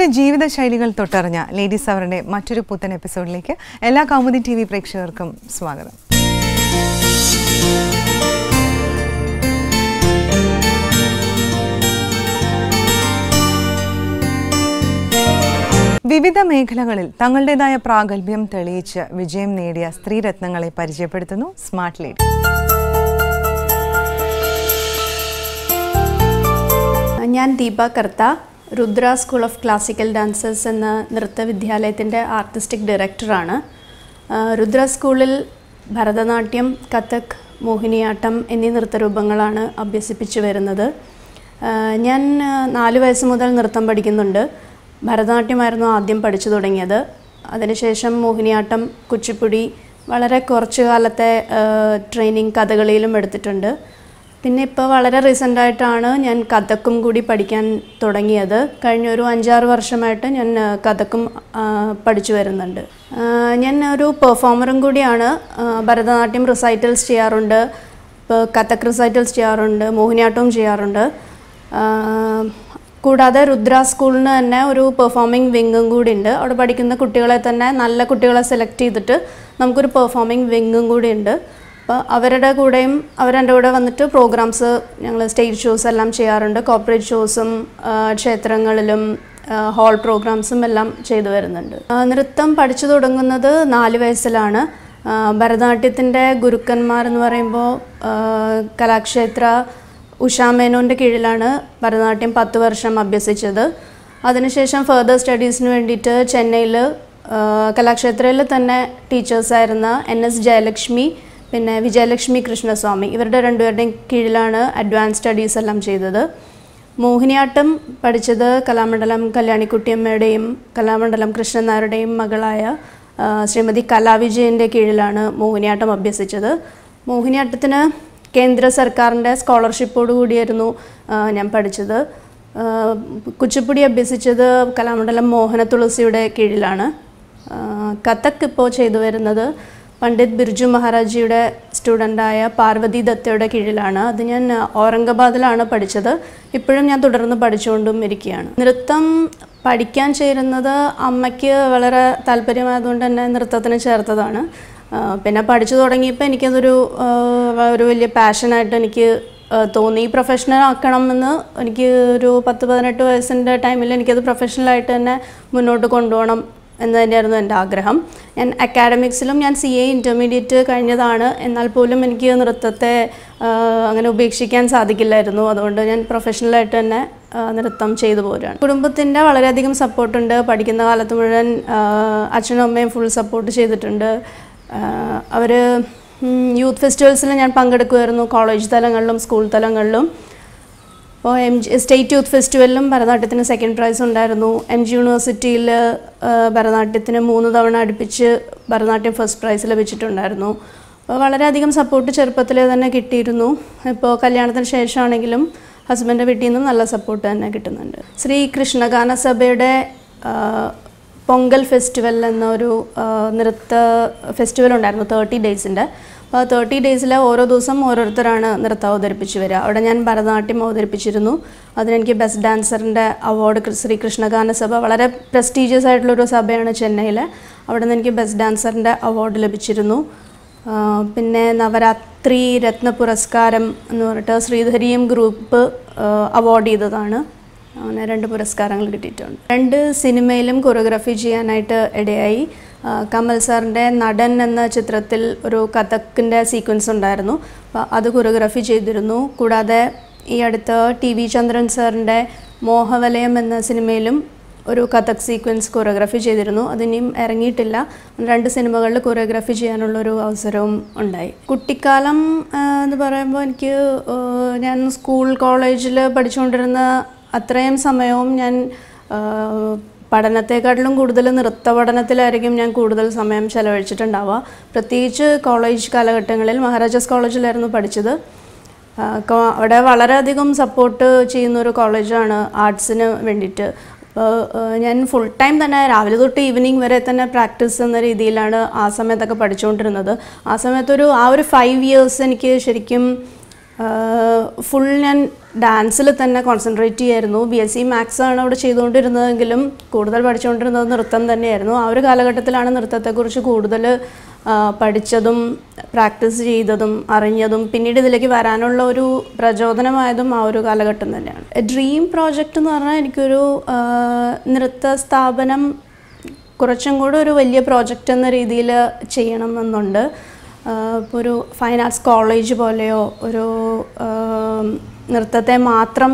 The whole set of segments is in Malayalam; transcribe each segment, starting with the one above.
സ്ത്രീകളുടെ ജീവിത ശൈലികൾ തൊട്ടറിഞ്ഞ ലേഡീസ് അവറിന്റെ മറ്റൊരു പുത്തൻ എപ്പിസോഡിലേക്ക് എല്ലാ കൗമുദി ടി വി പ്രേക്ഷകർക്കും സ്വാഗതം. വിവിധ മേഖലകളിൽ തങ്ങളുടേതായ പ്രാഗൽഭ്യം തെളിയിച്ച് വിജയം നേടിയ സ്ത്രീരത്നങ്ങളെ പരിചയപ്പെടുത്തുന്നു സ്മാർട്ട് ലേഡി. ഞാൻ Deepa Kartha. Rudra school of classical dancers എന്ന നൃത്ത വിദ്യാലയത്തിന്റെ ആർട്ടിസ്റ്റിക് ഡയറക്ടറാണ് രുദ്ര സ്കൂളിൽ ഭരതനാട്യം കഥക് മോഹിനിയാട്ടം എന്നീ നൃത്തരൂപങ്ങളാണ് അഭ്യസിപ്പിച്ചു വരുന്നത്. ഞാൻ നാല് വയസ്സ് മുതൽ നൃത്തം പഠിക്കുന്നുണ്ട്. ഭരതനാട്യമായിരുന്നു ആദ്യം പഠിച്ചു തുടങ്ങിയത്. അതിനുശേഷം മോഹിനിയാട്ടം കുച്ചിപ്പുടി വളരെ കുറച്ചു കാലത്തെ ട്രെയിനിങ് കഥകളിയിലും എടുത്തിട്ടുണ്ട്. പിന്നെ ഇപ്പോൾ വളരെ റീസെന്റായിട്ടാണ് ഞാൻ കഥക്കും കൂടി പഠിക്കാൻ തുടങ്ങിയത്. കഴിഞ്ഞ ഒരു അഞ്ചാറ് വർഷമായിട്ട് ഞാൻ കഥക്കും പഠിച്ചു വരുന്നുണ്ട്. ഞാൻ ഒരു പെർഫോമറും കൂടിയാണ്. ഭരതനാട്യം റിസൈറ്റൽസ് ചെയ്യാറുണ്ട്. ഇപ്പോൾ കഥക് റിസൈറ്റൽസ് ചെയ്യാറുണ്ട് മോഹിനിയാട്ടവും ചെയ്യാറുണ്ട്. കൂടാതെ രുദ്ര സ്കൂളിന് തന്നെ ഒരു പെർഫോമിംഗ് വിങ്ങും കൂടി ഉണ്ട്. അവിടെ പഠിക്കുന്ന കുട്ടികളെ തന്നെ നല്ല കുട്ടികളെ സെലക്ട് ചെയ്തിട്ട് നമുക്കൊരു പെർഫോമിംഗ് വിങ്ങും കൂടി ഉണ്ട്. അപ്പോൾ അവരുടെ കൂടെയും അവരെന്റെ കൂടെ വന്നിട്ട് പ്രോഗ്രാംസ് ഞങ്ങൾ സ്റ്റേജ് ഷോസ് എല്ലാം ചെയ്യാറുണ്ട്. കോർപ്പറേറ്റ് ഷോസും ക്ഷേത്രങ്ങളിലും ഹോൾ പ്രോഗ്രാംസും എല്ലാം ചെയ്തു വരുന്നുണ്ട്. നൃത്തം പഠിച്ചു തുടങ്ങുന്നത് നാല് വയസ്സിലാണ്. ഭരതനാട്യത്തിന്റെ ഗുരുക്കന്മാർ എന്ന് പറയുമ്പോൾ കലാക്ഷേത്ര ഉഷാ മേനോന്റെ കീഴിലാണ് ഭരതനാട്യം പത്ത് വർഷം അഭ്യസിച്ചത്. അതിനുശേഷം ഫർദർ സ്റ്റഡീസിന് വേണ്ടിയിട്ട് ചെന്നൈയിൽ കലാക്ഷേത്രയിൽ തന്നെ ടീച്ചേഴ്സായിരുന്ന എൻ എസ് ജയലക്ഷ്മി പിന്നെ വിജയലക്ഷ്മി കൃഷ്ണസ്വാമി ഇവരുടെ രണ്ടുപേരുടെയും കീഴിലാണ് അഡ്വാൻസ് സ്റ്റഡീസ് എല്ലാം ചെയ്തത്. മോഹിനിയാട്ടം പഠിച്ചത് കലാമണ്ഡലം കല്യാണിക്കുട്ടിയമ്മയുടെയും കലാമണ്ഡലം കൃഷ്ണൻ നായരുടെയും മകളായ ശ്രീമതി കലാവിജയന്റെ കീഴിലാണ് മോഹിനിയാട്ടം അഭ്യസിച്ചത്. മോഹിനിയാട്ടത്തിന് കേന്ദ്ര സർക്കാരിന്റെ സ്കോളർഷിപ്പോടു കൂടിയായിരുന്നു ഞാൻ പഠിച്ചത്. കുച്ചിപ്പുടി അഭ്യസിച്ചത് കലാമണ്ഡലം മോഹന തുളസിയുടെ കീഴിലാണ്. കഥക്ക് കഥക് ഇപ്പോൾ ചെയ്തു വരുന്നത് പണ്ഡിറ്റ് ബിർജു മഹാരാജിയുടെ സ്റ്റുഡന്റായ പാർവതി ദത്തയുടെ കീഴിലാണ്. അത് ഞാൻ ഔറംഗബാദിലാണ് പഠിച്ചത്. ഇപ്പോഴും ഞാൻ തുടർന്ന് പഠിച്ചുകൊണ്ടും ഇരിക്കുകയാണ്. നൃത്തം പഠിക്കാൻ ചേരുന്നത് അമ്മയ്ക്ക് വളരെ താല്പര്യമായതുകൊണ്ട് തന്നെ നൃത്തത്തിന് ചേർത്തതാണ്. പിന്നെ പഠിച്ചു തുടങ്ങിയപ്പോൾ എനിക്കതൊരു ഒരു വലിയ പാഷനായിട്ട് എനിക്ക് തോന്നി. പ്രൊഫഷണൽ ആക്കണമെന്ന് എനിക്ക് ഒരു പത്ത് പതിനെട്ട് വയസ്സിന്റെ ടൈമിൽ എനിക്കത് പ്രൊഫഷണലായിട്ട് തന്നെ മുന്നോട്ട് കൊണ്ടുപോകണം എന്ന് തന്നെയായിരുന്നു എന്റെ ആഗ്രഹം. ഞാൻ അക്കാഡമിക്സിലും ഞാൻ സി എ ഇന്റർമീഡിയറ്റ് കഴിഞ്ഞതാണ്. എന്നാൽ പോലും എനിക്ക് നൃത്തത്തെ അങ്ങനെ ഉപേക്ഷിക്കാൻ സാധിക്കില്ലായിരുന്നു. അതുകൊണ്ട് ഞാൻ പ്രൊഫഷണലായിട്ട് തന്നെ നൃത്തം ചെയ്തു പോരുകയാണ്. കുടുംബത്തിന്റെ വളരെയധികം സപ്പോർട്ടുണ്ട് പഠിക്കുന്ന കാലത്ത് മുഴുവൻ അച്ഛനും അമ്മയും ഫുൾ സപ്പോർട്ട് ചെയ്തിട്ടുണ്ട്. അവർ യൂത്ത് ഫെസ്റ്റിവൽസിൽ ഞാൻ പങ്കെടുക്കുമായിരുന്നു. കോളേജ് തലങ്ങളിലും സ്കൂൾ തലങ്ങളിലും. അപ്പോൾ എം ജി സ്റ്റേറ്റ് യൂത്ത് ഫെസ്റ്റിവലിലും ഭരതനാട്യത്തിന് സെക്കൻഡ് പ്രൈസ് ഉണ്ടായിരുന്നു. എം ജി യൂണിവേഴ്സിറ്റിയിൽ ഭരതനാട്യത്തിന് മൂന്ന് തവണ അടുപ്പിച്ച് ഭരതനാട്യം ഫസ്റ്റ് പ്രൈസ് ലഭിച്ചിട്ടുണ്ടായിരുന്നു. അപ്പോൾ വളരെയധികം സപ്പോർട്ട് ചെറുപ്പത്തിലേ തന്നെ കിട്ടിയിരുന്നു. ഇപ്പോൾ കല്യാണത്തിന് ശേഷമാണെങ്കിലും ഹസ്ബൻഡ് വീട്ടിൽ നിന്നും നല്ല സപ്പോർട്ട് തന്നെ കിട്ടുന്നുണ്ട്. ശ്രീ കൃഷ്ണഗാന സഭയുടെ പൊങ്കൽ ഫെസ്റ്റിവൽ എന്നൊരു നൃത്ത ഫെസ്റ്റിവൽ ഉണ്ടായിരുന്നു തേർട്ടി ഡേയ്സിന്റെ തേർട്ടി ഡേയ്സിൽ ഓരോ ദിവസം ഓരോരുത്തരാണ് നൃത്തം അവതരിപ്പിച്ച് വരിക. അവിടെ ഞാൻ ഭരതനാട്യം അവതരിപ്പിച്ചിരുന്നു. അതിനെനിക്ക് ബെസ്റ്റ് ഡാൻസറിന്റെ അവാർഡ് ശ്രീ കൃഷ്ണഗാന സഭ വളരെ പ്രസ്റ്റീജിയസ് ആയിട്ടുള്ളൊരു സഭയാണ് ചെന്നൈയിൽ അവിടെ നിന്ന് എനിക്ക് ബെസ്റ്റ് ഡാൻസറിന്റെ അവാർഡ് ലഭിച്ചിരുന്നു. പിന്നെ നവരാത്രി രത്ന പുരസ്കാരം എന്ന് പറഞ്ഞിട്ട് ശ്രീധരിയും ഗ്രൂപ്പ് അവാർഡ് ചെയ്തതാണ്. അങ്ങനെ രണ്ട് പുരസ്കാരങ്ങൾ കിട്ടിയിട്ടുണ്ട്. രണ്ട് സിനിമയിലും കൊറിയോഗ്രാഫി ചെയ്യാനായിട്ട് ഇടയായി. കമൽ സാറിന്റെ നടൻ എന്ന ചിത്രത്തിൽ ഒരു കഥക്കിന്റെ സീക്വൻസ് ഉണ്ടായിരുന്നു. അത് കൊറിയോഗ്രാഫി ചെയ്തിരുന്നു. കൂടാതെ ഈ അടുത്ത് ടി വി ചന്ദ്രൻ സാറിന്റെ മോഹവലയം എന്ന സിനിമയിലും ഒരു കഥക് സീക്വൻസ് കൊറിയോഗ്രാഫി ചെയ്തിരുന്നു. അതിനിയും ഇറങ്ങിയിട്ടില്ല. രണ്ട് സിനിമകളിൽ കൊറിയോഗ്രാഫി ചെയ്യാനുള്ളൊരു അവസരവും ഉണ്ടായി. കുട്ടിക്കാലം എന്ന് പറയുമ്പോൾ എനിക്ക് ഞാൻ സ്കൂൾ കോളേജിൽ പഠിച്ചുകൊണ്ടിരുന്ന അത്രയും സമയവും ഞാൻ പഠനത്തെക്കാട്ടിലും കൂടുതൽ നൃത്ത പഠനത്തിലായിരിക്കും ഞാൻ കൂടുതൽ സമയം ചെലവഴിച്ചിട്ടുണ്ടാവുക. പ്രത്യേകിച്ച് കോളേജ് കാലഘട്ടങ്ങളിൽ മഹാരാജാസ് കോളേജിലായിരുന്നു പഠിച്ചത്. അവിടെ വളരെയധികം സപ്പോർട്ട് ചെയ്യുന്ന ഒരു കോളേജാണ് ആർട്സിന് വേണ്ടിയിട്ട്. ഞാൻ ഫുൾ ടൈം തന്നെ രാവിലെ തൊട്ട് ഈവനിങ് വരെ തന്നെ പ്രാക്ടീസ് എന്ന രീതിയിലാണ് ആ സമയത്തൊക്കെ പഠിച്ചുകൊണ്ടിരുന്നത് ആ സമയത്തൊരു ആ ഒരു ഫൈവ് ഇയേഴ്സ് എനിക്ക് ശരിക്കും ഫുൾ ഞാൻ ഡാൻസിൽ തന്നെ കോൺസെൻട്രേറ്റ് ചെയ്യായിരുന്നു. ബി എസ് സി മാത്സ് ആണ് അവിടെ ചെയ്തുകൊണ്ടിരുന്നതെങ്കിലും കൂടുതൽ പഠിച്ചുകൊണ്ടിരുന്നത് നൃത്തം തന്നെയായിരുന്നു. ആ ഒരു കാലഘട്ടത്തിലാണ് നൃത്തത്തെക്കുറിച്ച് കൂടുതൽ പഠിച്ചതും പ്രാക്ടീസ് ചെയ്തതും അറിഞ്ഞതും പിന്നീട് ഇതിലേക്ക് വരാനുള്ള ഒരു പ്രചോദനമായതും ആ ഒരു കാലഘട്ടം തന്നെയാണ്. ഡ്രീം പ്രോജക്റ്റ് എന്ന് പറഞ്ഞാൽ എനിക്കൊരു നൃത്ത സ്ഥാപനം കുറച്ചും കൂടെ ഒരു വലിയ പ്രോജക്റ്റ് എന്ന രീതിയിൽ ചെയ്യണം എന്നുണ്ട്. ഇപ്പോൾ ഒരു ഫൈൻ ആർട്സ് കോളേജ് പോലെയോ ഒരു നൃത്തത്തെ മാത്രം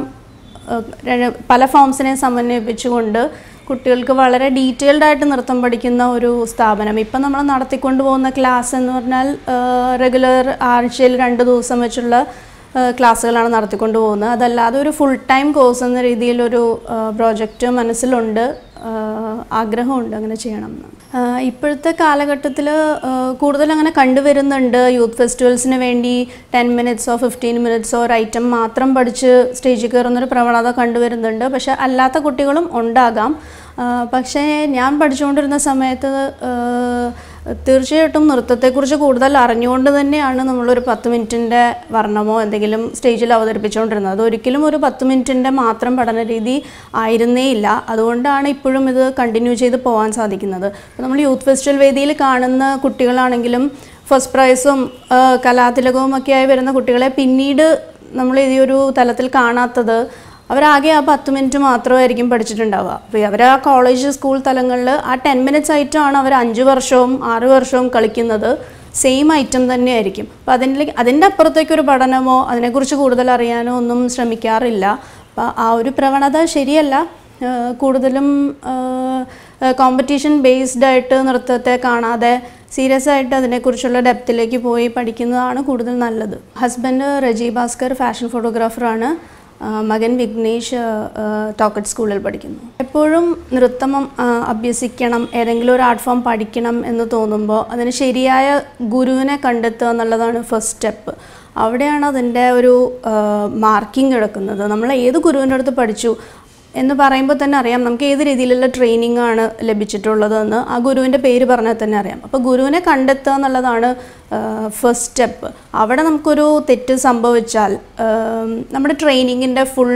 പല ഫോംസിനെ സമന്വയിപ്പിച്ചുകൊണ്ട് കുട്ടികൾക്ക് വളരെ ഡീറ്റെയിൽഡ് ആയിട്ട് നൃത്തം പഠിക്കുന്ന ഒരു സ്ഥാപനം. ഇപ്പം നമ്മൾ നടത്തിക്കൊണ്ട് പോകുന്ന ക്ലാസ് എന്ന് പറഞ്ഞാൽ റെഗുലർ ആഴ്ചയിൽ രണ്ട് ദിവസം വെച്ചുള്ള ക്ലാസ്സുകളാണ് നടത്തിക്കൊണ്ട് പോകുന്നത്. അതല്ലാതെ ഒരു ഫുൾ ടൈം കോഴ്സ് എന്ന രീതിയിലൊരു പ്രോജക്റ്റ് മനസ്സിലുണ്ട്. ആഗ്രഹമുണ്ട് അങ്ങനെ ചെയ്യണം എന്ന്. ഇപ്പോഴത്തെ കാലഘട്ടത്തിൽ കൂടുതൽ അങ്ങനെ കണ്ടുവരുന്നുണ്ട്. യൂത്ത് ഫെസ്റ്റിവൽസിന് വേണ്ടി ടെൻ മിനിറ്റ്സോ ഫിഫ്റ്റീൻ മിനിറ്റ്സോ ഒരു ഐറ്റം മാത്രം പഠിച്ച് സ്റ്റേജിൽ കയറുന്നൊരു പ്രവണത കണ്ടുവരുന്നുണ്ട്. പക്ഷെ അല്ലാത്ത കുട്ടികളും ഉണ്ടാകാം. പക്ഷേ ഞാൻ പഠിച്ചുകൊണ്ടിരുന്ന സമയത്ത് തീർച്ചയായിട്ടും നൃത്തത്തെക്കുറിച്ച് കൂടുതൽ അറിഞ്ഞുകൊണ്ട് തന്നെയാണ് നമ്മളൊരു പത്ത് മിനിറ്റിന്റെ വർണമോ എന്തെങ്കിലും സ്റ്റേജിൽ അവതരിപ്പിച്ചുകൊണ്ടിരുന്നത്. അതൊരിക്കലും ഒരു പത്ത് മിനിറ്റിന്റെ മാത്രം പഠന രീതി ആയിരുന്നേ ഇല്ല അതുകൊണ്ടാണ് ഇപ്പോഴും ഇത് കണ്ടിന്യൂ ചെയ്ത് പോകാൻ സാധിക്കുന്നത്. നമ്മൾ യൂത്ത് ഫെസ്റ്റിവൽ വേദിയിൽ കാണുന്ന കുട്ടികളാണെങ്കിലും ഫസ്റ്റ് പ്രൈസും കലാതിലകവും ഒക്കെയായി വരുന്ന കുട്ടികളെ പിന്നീട് നമ്മൾ ഈ ഒരു തലത്തിൽ കാണാത്തത് അവരാകെ ആ പത്ത് മിനിറ്റ് മാത്രമായിരിക്കും പഠിച്ചിട്ടുണ്ടാവുക. അപ്പോൾ അവർ ആ കോളേജ് സ്കൂൾ തലങ്ങളിൽ ആ ടെൻ മിനിറ്റ്സ് ആയിട്ടാണ് അവർ അഞ്ച് വർഷവും ആറ് വർഷവും കളിക്കുന്നത്. സെയിം ഐറ്റം തന്നെയായിരിക്കും. അപ്പോൾ അതിന്റെ അതിന്റെ അപ്പുറത്തേക്കൊരു പഠനമോ അതിനെക്കുറിച്ച് കൂടുതൽ അറിയാനോ ഒന്നും ശ്രമിക്കാറില്ല. അപ്പോൾ ആ ഒരു പ്രവണത ശരിയല്ല. കൂടുതലും കോമ്പറ്റീഷൻ ബേസ്ഡ് ആയിട്ട് നൃത്തത്തെ കാണാതെ സീരിയസ് ആയിട്ട് അതിനെക്കുറിച്ചുള്ള ഡെപ്തിലേക്ക് പോയി പഠിക്കുന്നതാണ് കൂടുതൽ നല്ലത്. ഹസ്ബൻഡ് റജി ഭാസ്കർ ഫാഷൻ ഫോട്ടോഗ്രാഫറാണ് മകൻ വിഘ്നേഷ് ടോക്കറ്റ് സ്കൂളിൽ പഠിക്കുന്നു. എപ്പോഴും നൃത്തം അഭ്യസിക്കണം ഏതെങ്കിലും ഒരു ആർട്ട് ഫോം പഠിക്കണം എന്ന് തോന്നുമ്പോൾ അതിന് ശരിയായ ഗുരുവിനെ കണ്ടെത്തുക എന്നുള്ളതാണ് ഫസ്റ്റ് സ്റ്റെപ്പ് അവിടെയാണ് അതിന്റെ ഒരു മാർക്കിംഗ് കിടക്കുന്നത്. നമ്മൾ ഏത് ഗുരുവിന്റെ അടുത്ത് പഠിച്ചു എന്ന് പറയുമ്പോൾ തന്നെ അറിയാം. നമുക്ക് ഏത് രീതിയിലുള്ള ട്രെയിനിങ് ആണ് ലഭിച്ചിട്ടുള്ളതെന്ന് ആ ഗുരുവിന്റെ പേര് പറഞ്ഞാൽ തന്നെ അറിയാം. അപ്പോൾ ഗുരുവിനെ കണ്ടെത്തുക എന്നുള്ളതാണ് ഫസ്റ്റ് സ്റ്റെപ്പ് അവിടെ നമുക്കൊരു തെറ്റ് സംഭവിച്ചാൽ നമ്മുടെ ട്രെയിനിങ്ങിന്റെ ഫുൾ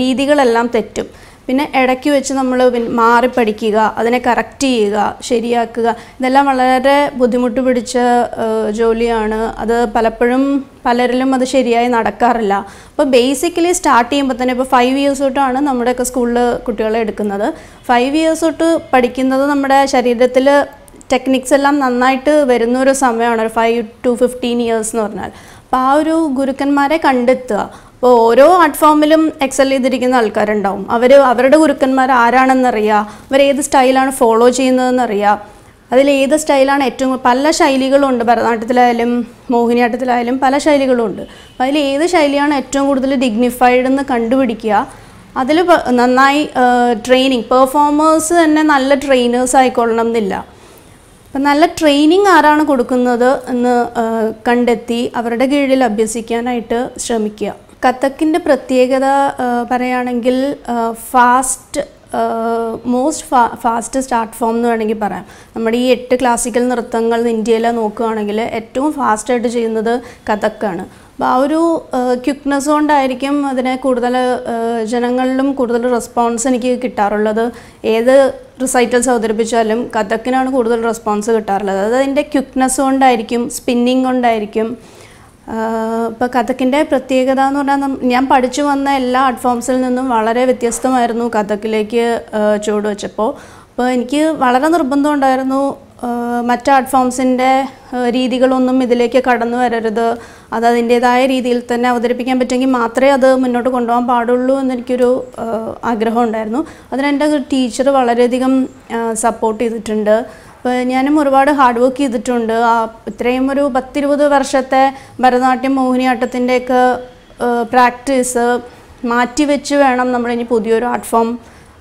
രീതികളെല്ലാം തെറ്റും. പിന്നെ ഇടയ്ക്ക് വെച്ച് നമ്മൾ മാറി പഠിക്കുക അതിനെ കറക്റ്റ് ചെയ്യുക ശരിയാക്കുക ഇതെല്ലാം വളരെ ബുദ്ധിമുട്ട് പിടിച്ച ജോലിയാണ്. അത് പലപ്പോഴും പലരിലും അത് ശരിയായി നടക്കാറില്ല. അപ്പോൾ ബേസിക്കലി സ്റ്റാർട്ട് ചെയ്യുമ്പോൾ തന്നെ ഇപ്പോൾ ഫൈവ് ഇയേഴ്സ് തൊട്ടാണ് നമ്മുടെയൊക്കെ സ്കൂളിൽ കുട്ടികളെ എടുക്കുന്നത്. ഫൈവ് ഇയേഴ്സ് തൊട്ട് പഠിക്കുന്നത് നമ്മുടെ ശരീരത്തിൽ ടെക്നിക്സ് എല്ലാം നന്നായിട്ട് വരുന്ന ഒരു സമയമാണ്. ഒരു ഫൈവ് ടു ഫിഫ്റ്റീൻ ഇയേഴ്സ് എന്ന് പറഞ്ഞാൽ. അപ്പോൾ ആ ഒരു ഗുരുക്കന്മാരെ കണ്ടെത്തുക. അപ്പോൾ ഓരോ ആർട്ട് ഫോമിലും എക്സൽ ചെയ്തിരിക്കുന്ന ആൾക്കാരുണ്ടാവും. അവർ അവരുടെ ഗുരുക്കന്മാർ ആരാണെന്നറിയാം അവർ ഏത് സ്റ്റൈലാണ് ഫോളോ ചെയ്യുന്നതെന്നറിയാം. അതിൽ ഏത് സ്റ്റൈലാണ് ഏറ്റവും പല ശൈലികളുണ്ട്. ഭരതനാട്യത്തിലായാലും മോഹിനിയാട്ടത്തിലായാലും പല ശൈലികളുണ്ട്. അപ്പോൾ അതിൽ ഏത് ശൈലിയാണ് ഏറ്റവും കൂടുതൽ ഡിഗ്നിഫൈഡ് എന്ന് കണ്ടുപിടിക്കുക? അതിൽ നന്നായി ട്രെയിനിങ് പെർഫോമേഴ്സ് തന്നെ നല്ല ട്രെയിനേഴ്സ് ആയിക്കൊള്ളണം എന്നില്ല. അപ്പം നല്ല ട്രെയിനിങ് ആരാണ് കൊടുക്കുന്നത് എന്ന് കണ്ടെത്തി അവരുടെ കീഴിൽ അഭ്യസിക്കാനായിട്ട് ശ്രമിക്കുക. കഥക്കിന്റെ പ്രത്യേകത പറയുകയാണെങ്കിൽ ഫാസ്റ്റ് മോസ്റ്റ് ഫാ ഫാസ്റ്റസ്റ്റ് ആർട്ട് ഫോം എന്ന് വേണമെങ്കിൽ പറയാം. നമ്മുടെ ഈ എട്ട് ക്ലാസിക്കൽ നൃത്തങ്ങൾ ഇന്ത്യയിൽ നോക്കുകയാണെങ്കിൽ ഏറ്റവും ഫാസ്റ്റായിട്ട് ചെയ്യുന്നത് കഥക്കാണ്. അപ്പോൾ ആ ഒരു ക്യുക്നെസ് കൊണ്ടായിരിക്കും അതിനെ കൂടുതൽ ജനങ്ങളിലും കൂടുതൽ റെസ്പോൺസ് എനിക്ക് കിട്ടാറുള്ളത്. ഏത് റിസൈറ്റൽസ് അവതരിപ്പിച്ചാലും കഥക്കിനാണ് കൂടുതൽ റെസ്പോൺസ് കിട്ടാറുള്ളത്. അത് അതിന്റെ ക്യുക്നെസ് കൊണ്ടായിരിക്കും സ്പിന്നിങ് കൊണ്ടായിരിക്കും ഇപ്പോൾ കഥക്കിന്റെ പ്രത്യേകത എന്ന് പറഞ്ഞാൽ ഞാൻ പഠിച്ചു വന്ന എല്ലാ ആർട്ട് ഫോംസിൽ നിന്നും വളരെ വ്യത്യസ്തമായിരുന്നു കഥക്കിലേക്ക് ചുവട് വെച്ചപ്പോൾ അപ്പോൾ എനിക്ക് വളരെ നിർബന്ധം ഉണ്ടായിരുന്നു ആ, മറ്റ് ആർട്ട് ഫോംസിന്റെ രീതികളൊന്നും ഇതിലേക്ക് കടന്നു വരരുത്. അത് അതിന്റേതായ രീതിയിൽ തന്നെ അവതരിപ്പിക്കാൻ പറ്റുമെങ്കിൽ മാത്രമേ അത് മുന്നോട്ട് കൊണ്ടുപോകാൻ പാടുള്ളൂ എന്നെനിക്കൊരു ആഗ്രഹം ഉണ്ടായിരുന്നു. അതിനെന്റെ ടീച്ചർ വളരെയധികം സപ്പോർട്ട് ചെയ്തിട്ടുണ്ട്. അപ്പോൾ ഞാനും ഒരുപാട് ഹാർഡ് വർക്ക് ചെയ്തിട്ടുണ്ട്. ആ ഇത്രയും ഒരു പത്തിരുപത് വർഷത്തെ ഭരതനാട്യം മോഹിനിയാട്ടത്തിന്റെയൊക്കെ പ്രാക്ടീസ് മാറ്റി മാറ്റിവെച്ച് വേണം ഇനി പുതിയൊരു ആർട്ട് ഫോം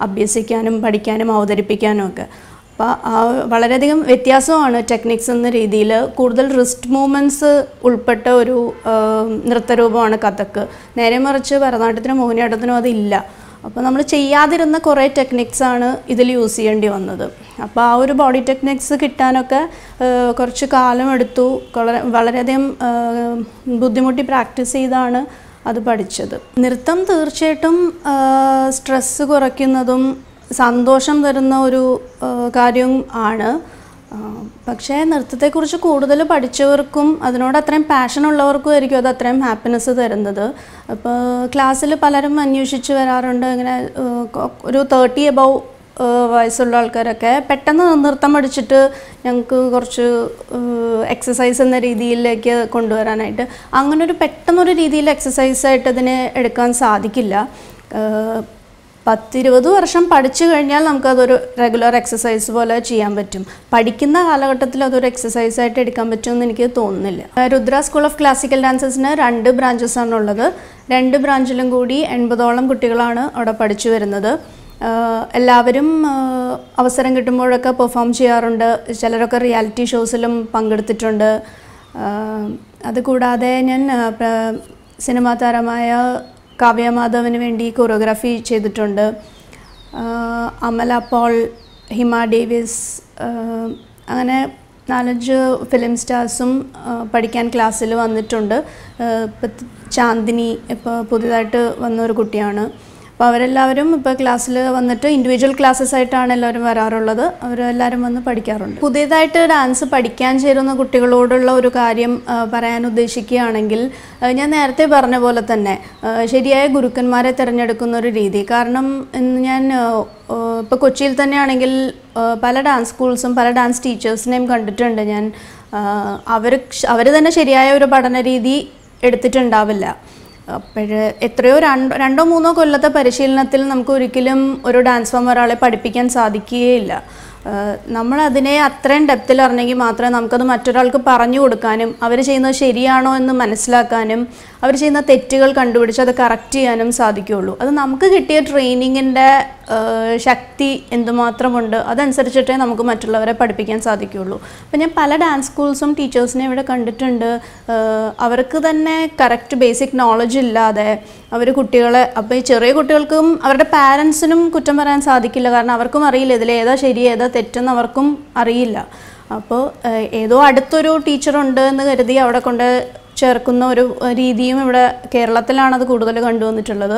അഭ്യസിക്കാനും പഠിക്കാനും അവതരിപ്പിക്കാനും ഒക്കെ. അപ്പോൾ വളരെയധികം വ്യത്യാസമാണ് ടെക്നിക്സ് എന്ന രീതിയിൽ കൂടുതൽ റിസ്റ്റ് മൂവ്മെന്റ്സ് ഉൾപ്പെട്ട ഒരു നൃത്തരൂപമാണ് കഥക്ക് നേരെ മറിച്ച് ഭരതനാട്യത്തിനും മോഹിനിയാട്ടത്തിനും അതില്ല. അപ്പോൾ നമ്മൾ ചെയ്യാതിരുന്ന കുറേ ടെക്നിക്സാണ് ഇതിൽ യൂസ് ചെയ്യേണ്ടി വന്നത്. അപ്പോൾ ആ ഒരു ബോഡി ടെക്നിക്സ് കിട്ടാനൊക്കെ കുറച്ച് കാലം എടുത്തു. വളരെ വളരെയധികം ബുദ്ധിമുട്ടി പ്രാക്ടീസ് ചെയ്താണ് അത് പഠിച്ചത്. നൃത്തം തീർച്ചയായിട്ടും സ്ട്രെസ്സ് കുറയ്ക്കുന്നതും സന്തോഷം തരുന്ന ഒരു കാര്യവും ആണ്. പക്ഷേ നൃത്തത്തെക്കുറിച്ച് കൂടുതൽ പഠിച്ചവർക്കും അതിനോട് അത്രയും പാഷൻ ഉള്ളവർക്കും ആയിരിക്കും അത് അത്രയും ഹാപ്പിനെസ് തരുന്നത്. അപ്പോൾ ക്ലാസ്സിൽ പലരും അന്വേഷിച്ച് വരാറുണ്ട്. ഇങ്ങനെ ഒരു തേർട്ടി എബവ് വയസ്സുള്ള ആൾക്കാരൊക്കെ പെട്ടെന്ന് നൃത്തം പഠിച്ചിട്ട് ഞങ്ങൾക്ക് കുറച്ച് എക്സസൈസ് എന്ന രീതിയിലേക്ക് കൊണ്ടുവരാനായിട്ട്. അങ്ങനെ ഒരു പെട്ടെന്നൊരു രീതിയിൽ എക്സസൈസ് ആയിട്ട് അതിനെ എടുക്കാൻ സാധിക്കില്ല. പത്തിരുപത് വർഷം പഠിച്ചു കഴിഞ്ഞാൽ നമുക്കതൊരു റെഗുലർ എക്സസൈസ് പോലെ ചെയ്യാൻ പറ്റും. പഠിക്കുന്ന കാലഘട്ടത്തിൽ അതൊരു എക്സസൈസ് ആയിട്ട് എടുക്കാൻ പറ്റുമെന്ന് എനിക്ക് തോന്നുന്നില്ല. രുദ്ര സ്കൂൾ ഓഫ് ക്ലാസിക്കൽ ഡാൻസസിന് രണ്ട് ബ്രാഞ്ചസ് ആണുള്ളത് രണ്ട് ബ്രാഞ്ചിലും കൂടി എൺപതോളം കുട്ടികളാണ് അവിടെ പഠിച്ചു വരുന്നത്. എല്ലാവരും അവസരം കിട്ടുമ്പോഴൊക്കെ പെർഫോം ചെയ്യാറുണ്ട്. ചിലരൊക്കെ റിയാലിറ്റി ഷോസിലും പങ്കെടുത്തിട്ടുണ്ട്. അതുകൂടാതെ ഞാൻ സിനിമാ താരമായ കാവ്യ മാധവന് വേണ്ടി കൊറിയോഗ്രാഫി ചെയ്തിട്ടുണ്ട്. അമല പോൾ ഹിമ ഡേവിസ് അങ്ങനെ നാലഞ്ച് ഫിലിം സ്റ്റാർസും പഠിക്കാൻ ക്ലാസ്സിൽ വന്നിട്ടുണ്ട്. ഇപ്പം ചാന്ദിനി ഇപ്പോൾ പുതിയതായിട്ട് വന്ന ഒരു കുട്ടിയാണ്. അപ്പോൾ അവരെല്ലാവരും ഇപ്പോൾ ക്ലാസ്സിൽ വന്നിട്ട് ഇൻഡിവിജ്വൽ ക്ലാസ്സസ് ആയിട്ടാണ് എല്ലാവരും വരാറുള്ളത്. അവരെല്ലാവരും വന്ന് പഠിക്കാറുണ്ട്. പുതിയതായിട്ട് ഡാൻസ് പഠിക്കാൻ ചേരുന്ന കുട്ടികളോടുള്ള ഒരു കാര്യം പറയാൻ ഉദ്ദേശിക്കുകയാണെങ്കിൽ ഞാൻ നേരത്തെ പറഞ്ഞ പോലെ തന്നെ ശരിയായ ഗുരുക്കന്മാരെ തിരഞ്ഞെടുക്കുന്ന ഒരു രീതി. കാരണം ഞാൻ ഇപ്പോൾ കൊച്ചിയിൽ തന്നെയാണെങ്കിൽ പല ഡാൻസ് സ്കൂൾസും പല ഡാൻസ് ടീച്ചേഴ്സിനെയും കണ്ടിട്ടുണ്ട് ഞാൻ. അവർ അവർ തന്നെ ശരിയായ ഒരു പഠന രീതി എടുത്തിട്ടുണ്ടാവില്ല. അപ്പോൾ എത്രയോ രണ്ടോ രണ്ടോ മൂന്നോ കൊല്ലത്തെ പരിശീലനത്തിൽ നമുക്ക് ഒരിക്കലും ഒരു ഡാൻസ് ഫോം ഒരാളെ പഠിപ്പിക്കാൻ സാധിക്കുകയില്ല. നമ്മളതിനെ അത്രയും ഡെപ്തിൽ അറിഞ്ഞെങ്കിൽ മാത്രമേ നമുക്കത് മറ്റൊരാൾക്ക് പറഞ്ഞു കൊടുക്കാനും അവർ ചെയ്യുന്നത് ശരിയാണോ എന്ന് മനസ്സിലാക്കാനും അവർ ചെയ്യുന്ന തെറ്റുകൾ കണ്ടുപിടിച്ച് അത് കറക്റ്റ് ചെയ്യാനും സാധിക്കുകയുള്ളൂ. അത് നമുക്ക് കിട്ടിയ ട്രെയിനിങ്ങിന്റെ ശക്തി എന്തുമാത്രമുണ്ട് അതനുസരിച്ചിട്ടേ നമുക്ക് മറ്റുള്ളവരെ പഠിപ്പിക്കാൻ സാധിക്കുകയുള്ളൂ. അപ്പം ഞാൻ പല ഡാൻസ് സ്കൂൾസും ടീച്ചേഴ്സിനെ ഇവിടെ കണ്ടിട്ടുണ്ട്. അവർക്ക് തന്നെ കറക്റ്റ് ബേസിക് നോളജ് ഇല്ലാതെ അവർ കുട്ടികളെ അപ്പോൾ ഈ ചെറിയ കുട്ടികൾക്കും അവരുടെ പാരൻസിനും കുറ്റം പറയാൻ സാധിക്കില്ല. കാരണം അവർക്കും അറിയില്ല ഇതിൽ ഏതാ ശരി ഏതാ തെറ്റെന്ന് അവർക്കും അറിയില്ല. അപ്പോൾ ഏതോ അടുത്തൊരു ടീച്ചറുണ്ട് എന്ന് കരുതി അവിടെ കൊണ്ട് ചേർക്കുന്ന ഒരു രീതിയും ഇവിടെ കേരളത്തിലാണ് അത് കൂടുതൽ കണ്ടുവന്നിട്ടുള്ളത്.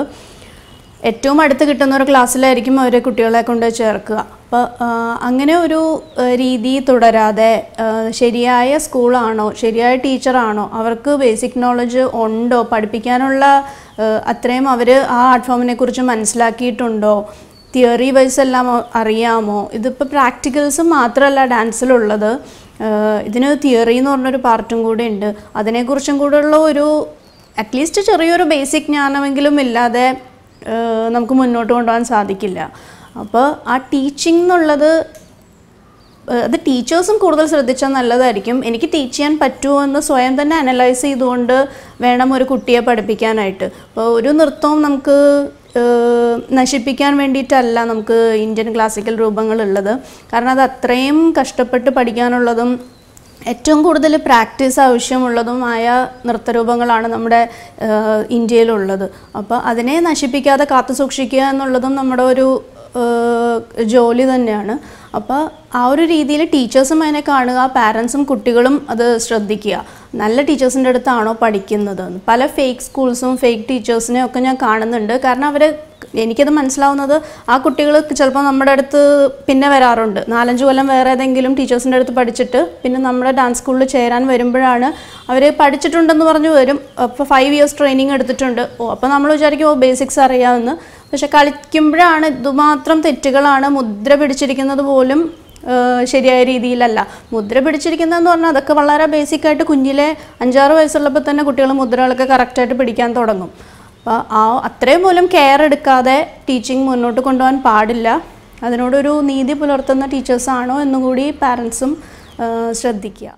ഏറ്റവും അടുത്ത് കിട്ടുന്ന ഒരു ക്ലാസ്സിലായിരിക്കും അവരെ കുട്ടികളെ കൊണ്ട് ചേർക്കുക. അപ്പോൾ അങ്ങനെ ഒരു രീതി തുടരാതെ ശരിയായ സ്കൂളാണോ ശരിയായ ടീച്ചറാണോ അവർക്ക് ബേസിക് നോളജ് ഉണ്ടോ പഠിപ്പിക്കാനുള്ള അത്രയും അവർ ആ ആർട്ട് ഫോമിനെ കുറിച്ച് മനസ്സിലാക്കിയിട്ടുണ്ടോ? തിയറി വൈസ് എല്ലാം അറിയാമോ? ഇതിപ്പോൾ പ്രാക്ടിക്കൽസ് മാത്രമല്ല ഡാൻസിലുള്ളത് ഇതിന് തിയറി എന്ന് പറഞ്ഞൊരു പാർട്ടും കൂടെ ഉണ്ട്. അതിനെക്കുറിച്ചും കൂടെയുള്ള ഒരു അറ്റ്ലീസ്റ്റ് ചെറിയൊരു ബേസിക് ജ്ഞാനമെങ്കിലും ഇല്ലാതെ നമുക്ക് മുന്നോട്ട് കൊണ്ടുപോകാൻ സാധിക്കില്ല. അപ്പോൾ ആ ടീച്ചിങ് എന്നുള്ളത് അത് ടീച്ചേഴ്സും കൂടുതൽ ശ്രദ്ധിച്ചാൽ നല്ലതായിരിക്കും. എനിക്ക് ടീച്ച് ചെയ്യാൻ പറ്റുമോ എന്ന് സ്വയം തന്നെ അനലൈസ് ചെയ്തുകൊണ്ട് വേണം ഒരു കുട്ടിയെ പഠിപ്പിക്കാനായിട്ട്. അപ്പോൾ ഒരു നൃത്തവും നമുക്ക് നശിപ്പിക്കാൻ വേണ്ടിയിട്ടല്ല നമുക്ക് ഇന്ത്യൻ ക്ലാസിക്കൽ രൂപങ്ങളുള്ളത് കാരണം അത് അത്രയും കഷ്ടപ്പെട്ട് പഠിക്കാനുള്ളതും ഏറ്റവും കൂടുതൽ പ്രാക്ടീസ് ആവശ്യമുള്ളതുമായ നൃത്തരൂപങ്ങളാണ് നമ്മുടെ ഇന്ത്യയിലുള്ളത്. അപ്പോൾ അതിനെ നശിപ്പിക്കാതെ കാത്തു സൂക്ഷിക്കുക എന്നുള്ളതും നമ്മുടെ ഒരു ജോലി തന്നെയാണ്. അപ്പോൾ ആ ഒരു രീതിയിൽ ടീച്ചേഴ്സും അതിനെ കാണുക പാരൻസും കുട്ടികളും അത് ശ്രദ്ധിക്കുക. നല്ല ടീച്ചേഴ്സിന്റെ അടുത്താണോ പഠിക്കുന്നത്? പല ഫേക്ക് സ്കൂൾസും ഫേക്ക് ടീച്ചേഴ്സിനെ ഒക്കെ ഞാൻ കാണുന്നുണ്ട്. കാരണം അവർ എനിക്കത് മനസ്സിലാവുന്നത് ആ കുട്ടികൾ ചിലപ്പോൾ നമ്മുടെ അടുത്ത് പിന്നെ വരാറുണ്ട്. നാലഞ്ച് കൊല്ലം വേറെ ഏതെങ്കിലും ടീച്ചേഴ്സിന്റെ അടുത്ത് പഠിച്ചിട്ട് പിന്നെ നമ്മുടെ ഡാൻസ് സ്കൂളിൽ ചേരാൻ വരുമ്പോഴാണ് അവർ പഠിച്ചിട്ടുണ്ടെന്ന് പറഞ്ഞു വരും. അപ്പോൾ ഫൈവ് ഇയേഴ്സ് ട്രെയിനിങ് എടുത്തിട്ടുണ്ട്. ഓ അപ്പോൾ നമ്മൾ വിചാരിക്കും ഓ ബേസിക്സ് അറിയാമെന്ന്. പക്ഷെ കളിക്കുമ്പോഴാണ് ഇതുമാത്രം തെറ്റുകളാണ് മുദ്ര പിടിച്ചിരിക്കുന്നത് പോലും ശരിയായ രീതിയിലല്ല. മുദ്ര പിടിച്ചിരിക്കുന്നതെന്ന് പറഞ്ഞാൽ അതൊക്കെ വളരെ ബേസിക്കായിട്ട് കുഞ്ഞിലെ അഞ്ചാറ് വയസ്സുള്ളപ്പോൾ തന്നെ കുട്ടികൾ മുദ്രകളൊക്കെ കറക്റ്റായിട്ട് പിടിക്കാൻ തുടങ്ങും. അപ്പോൾ ആ അത്രയും പോലും കെയർ എടുക്കാതെ ടീച്ചിങ് മുന്നോട്ട് കൊണ്ടുപോകാൻ പാടില്ല. അതിനോടൊരു നീതി പുലർത്തുന്ന ടീച്ചേഴ്സാണോ എന്നുകൂടി പാരൻസും ശ്രദ്ധിക്കുക.